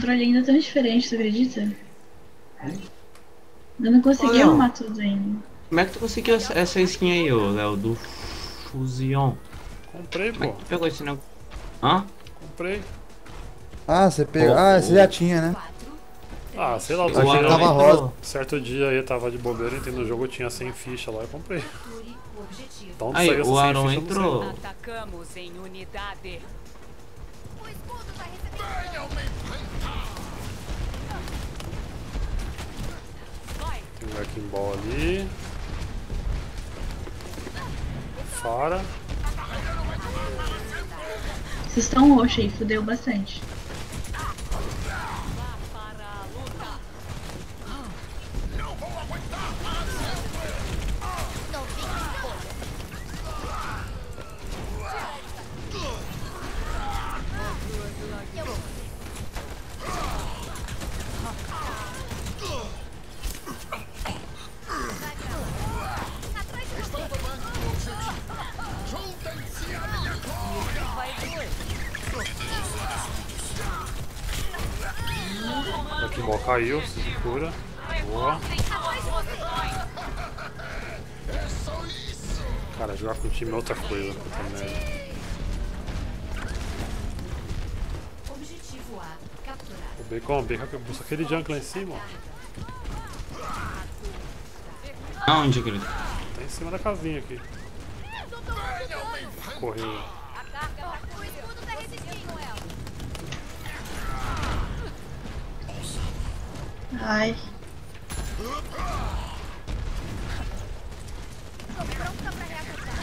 Os controles ainda tão diferentes, tu acredita? Eu não consegui Olha. arrumar tudo ainda. Como é que tu conseguiu essa, essa skin aí, ô Léo, do Fusion? Comprei, Como é pô. que tu pegou esse negócio? Hã? Comprei. Ah, você pegou. Ah, você já tinha, né? Ah, sei lá, Eu achei que tava rosa. certo dia aí eu tava de bobeira, entrei no jogo, eu tinha 100 fichas lá e comprei. Então onde Aí, saiu essas o 100 Aaron fichas, eu não sei. entrou. Atacamos em unidade. Wrecking ali. Fora. Vocês estão roxos aí, fudeu bastante. Caiu, se cura. Boa. Cara, jogar com o time é outra coisa, puta merda. Objetivo A capturado. O Bacon, o Bacon busca aquele junk lá em cima, ó. Aonde que ele Tá em cima da casinha aqui. Correu. Ai, Tô pronta pra reatacar.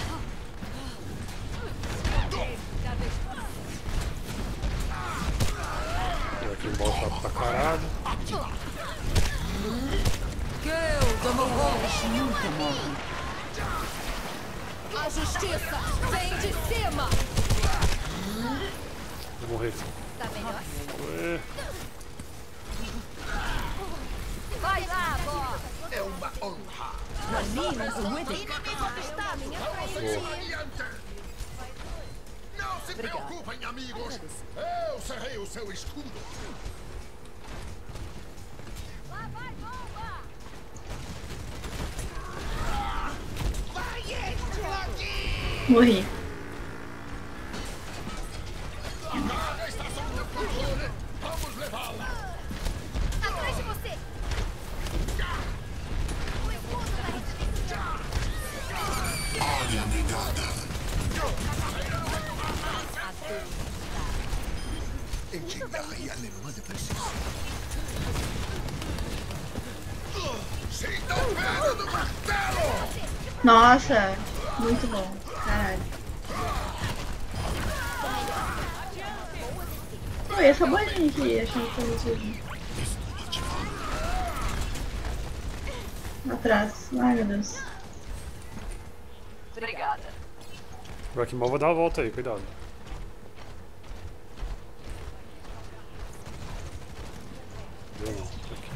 O Wrecking Ball tá pra caralho. A justiça vem de cima. Vou morrer. Tá melhor? Ué. Vai lá, boss. É uma honra. Inimigo está à minha frente. Não se preocupem, amigos! Eu serei o seu escudo! Lá vai, bomba. morri. Nossa, muito bom. Caralho. E essa bolinha aqui, achando que eu tudo. Atrás. Ai, meu Deus. Obrigada. Ball vai dar uma volta aí, cuidado. Deu não. Aqui.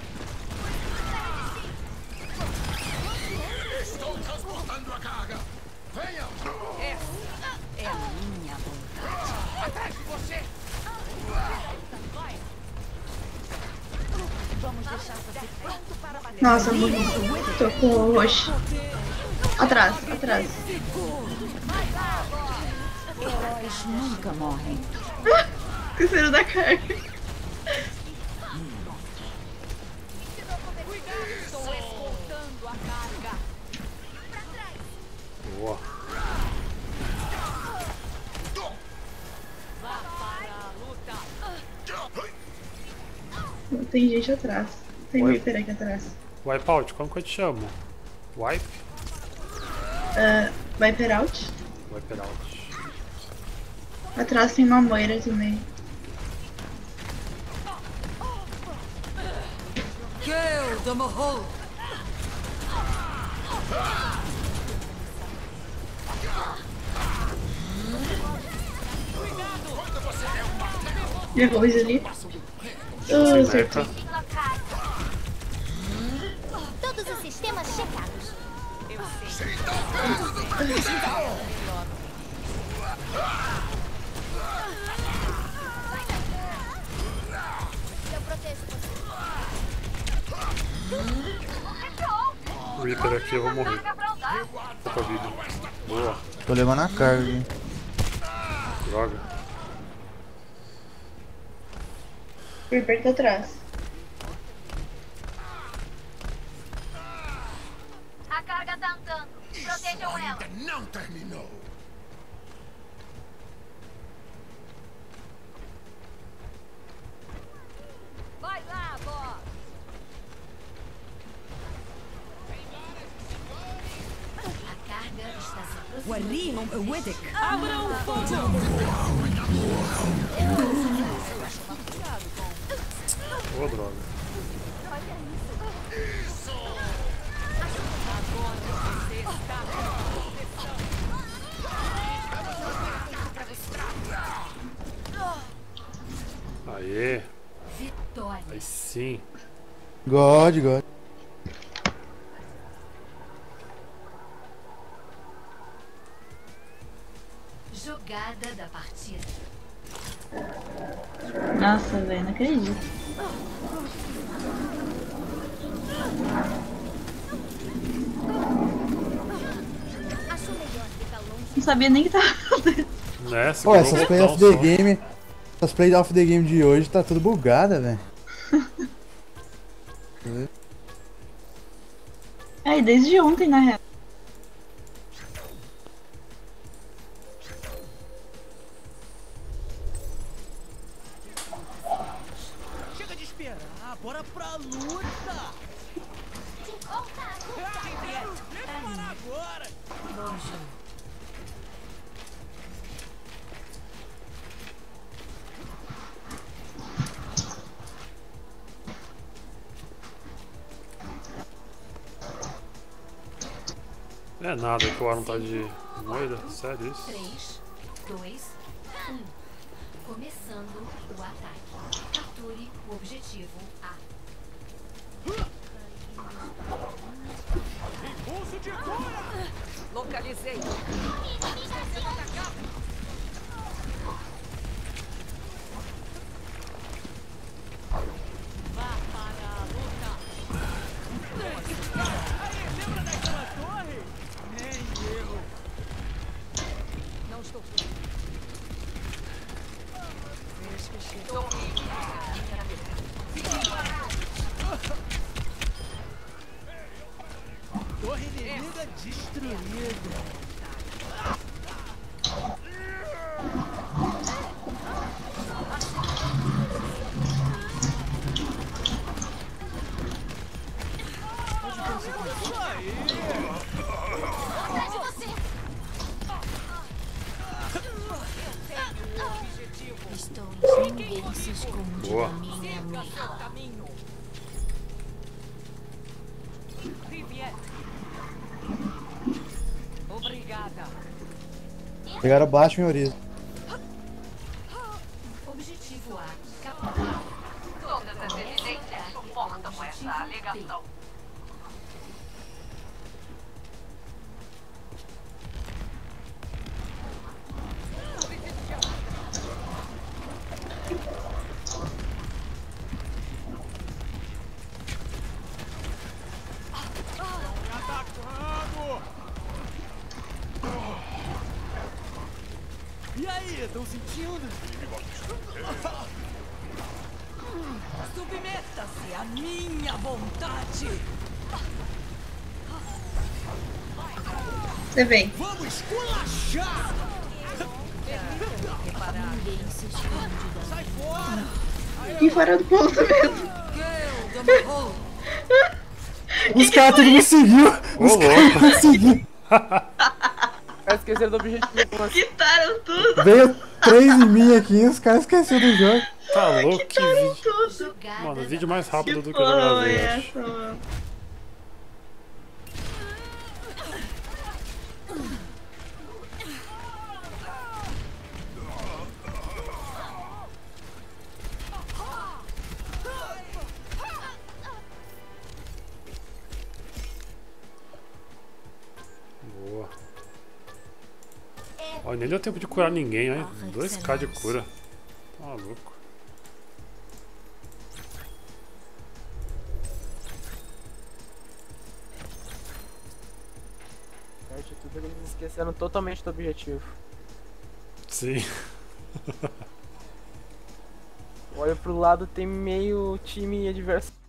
Estou transportando a carga! Venham! É a minha vontade. Atrás de você! Vamos deixar você pronto para bater. Nossa, morri. Tô com o roxo. Atrás, atrás. Heróis nunca morrem. Esqueceram da carga. Boa. Vá para a luta. Tem gente atrás. Tem Oi. Reaper aqui atrás. Wipeout, como que eu te chamo? Wipe? Uh, Viper out. Wipeout. Atrás tem uma moira também. Kill the Mahol. De arroz ali. Ah, certo. Todos os sistemas checados. Eu sei. Reaper aqui, eu vou morrer. Opa, vida. Boa. Tô levando a carga aqui. Droga. Reaper tá atrás. A carga tá andando. Protejam ela. Ainda não terminou. Vai lá, boss. A carga Abram o fogo! Ô, oh, droga. Aê! Vitória! Aí sim! God, God. Jogada da partida. Nossa, velho, não acredito. Acho melhor ficar longe. Não sabia nem que tava. Né? Pô, essas play of the só. game. Essas play of the game de hoje tá tudo bugada, velho. É, desde ontem, na real. É nada que o Aaron tá de moeda, sério isso? 3, 2, 1. Começando o ataque. Capture o objetivo A. Impulso de cura! Localizei. Lembra Boa. Obrigada. Pegaram baixo em Oriza. Objetivo A. Todas as evidências suportam essa alegação. E aí, estão sentindo? Submeta-se à minha vontade. Você vem. Vamos esculachar! Sai fora! E fora do ponto mesmo. Os caras tudo me seguiu. Ô louco, Me seguiu. Esqueceram do objetivo. Quitaram tudo. Veio três em mim aqui e os caras esqueceram do jogo. tá louco que vídeo. Tudo. Mano, vídeo mais rápido do que eu já gravei, nem deu tempo de curar ninguém, né? ah, aí. 2k de cura. Tá maluco. Perde tudo eles esqueceram totalmente do objetivo. Sim. Olha pro lado, tem meio time adversário.